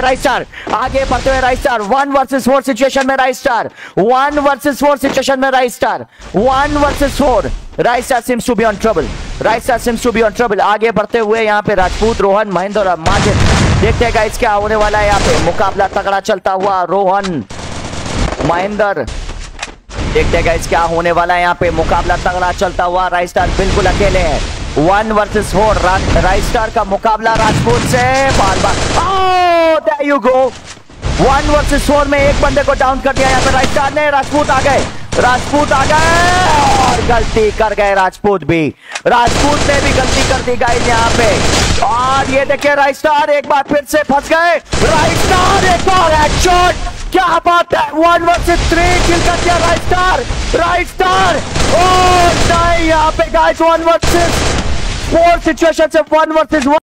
Right star. आगे बढ़ते हुए right star. One versus four situation में right star. One versus four situation में right star. One versus four right star seems to be on trouble right star seems to be on trouble आगे बढ़ते हुए यहाँ पे राजपूत, रोहन, महेंद्र और माजिद। देखते हैं गाइस क्या होने वाला है यहाँ पे। मुकाबला तगड़ा चलता हुआ रोहन, महेंद्र। देखते हैं गाइस क्या होने वाला है यहाँ पे। मुकाबला तगड़ा चलता हुआ राइट स्टार बिल्कुल अकेले है। One versus four right star का मुकाबला राजपूत से। बार बार you go one versus four में एक बंदे को डाउन कर दिया यहाँ पे राइट स्टार ने राजपूत आ गए राजपूत आ गए और गलती कर गए राजपूत भी। राजपूत ने भी गलती कर दी गाइस यहाँ पे। और ये देखिए राइट स्टार एक बार फिर से फंस गए। राइट स्टार एक और हेडशॉट क्या बात है? वन वर्सेस थ्री किल कर दिया राइट स्टार राइट स्टार ओ नहीं, यहाँ पे guys one versus four situation से वन वर्सेस वन